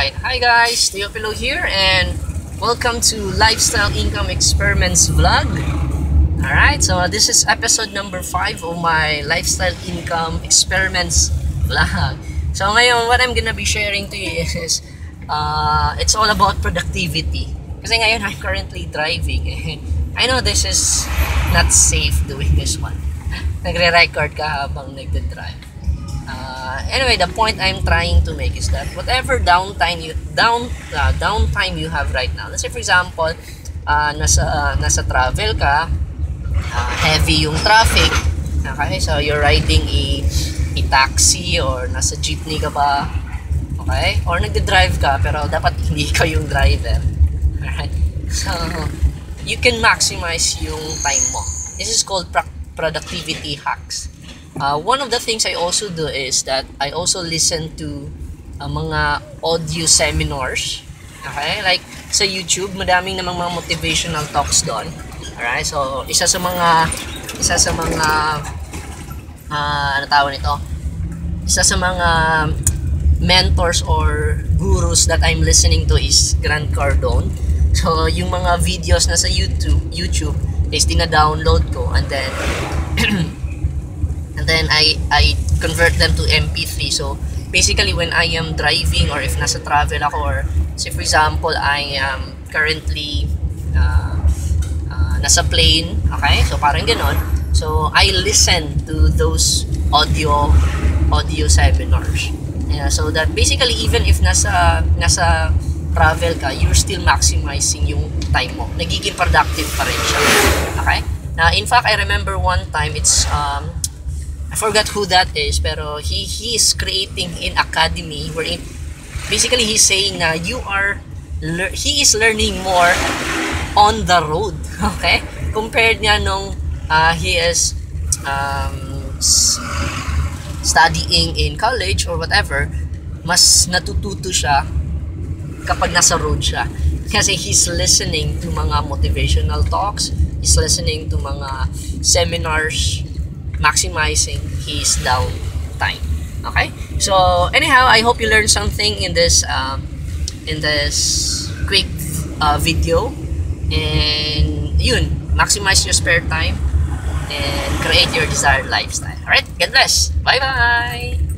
Hi guys, Teofilo here and welcome to Lifestyle Income Experiments vlog. Alright, so this is episode number 5 of my Lifestyle Income Experiments vlog. So ngayon, what I'm gonna be sharing to you is uh, it's all about productivity. Kasi ngayon, I'm currently driving I know this is not safe doing this one. Nagre-record ka habang nagde-drive. Anyway, the point I'm trying to make is that whatever downtime you down uh, downtime you have right now. Let's say for example, uh, nasa uh, nasa travel ka, uh, heavy yung traffic. Okay? So you're riding a a taxi or nasa jeepney ka ba? Okay? Or nagde-drive ka pero dapat hindi ka yung driver. Alright? So you can maximize yung time mo. This is called productivity hacks. Uh, one of the things I also do is that I also listen to uh, mga audio seminars. Okay? Like sa YouTube, madaming namang mga motivational talks doon. Alright? So, isa sa mga isa sa mga uh, ano tawag nito? Isa sa mga mentors or gurus that I'm listening to is Grant Cardone. So, yung mga videos na sa YouTube, YouTube is tina-download ko and then and then I I convert them to MP3. So, basically when I am driving or if nasa travel ako or say for example, I am currently uh, uh, nasa plane, okay? So, parang ganon. So, I listen to those audio audio seminars. Yeah, so that basically even if nasa nasa travel ka, you're still maximizing yung time mo. Nagiging productive pa rin siya. Okay? Now, in fact, I remember one time, it's, um, I forgot who that is, pero he, he is creating an academy wherein basically he's saying na you are, he is learning more on the road. Okay? Compared niya nung uh, he is um, studying in college or whatever, mas natututo siya kapag nasa road siya. Kasi he's listening to mga motivational talks, he's listening to mga seminars, maximizing his downtime. Okay? So, anyhow, I hope you learned something in this um, in this quick uh, video. And yun, maximize your spare time and create your desired lifestyle. Alright? God bless. Bye-bye!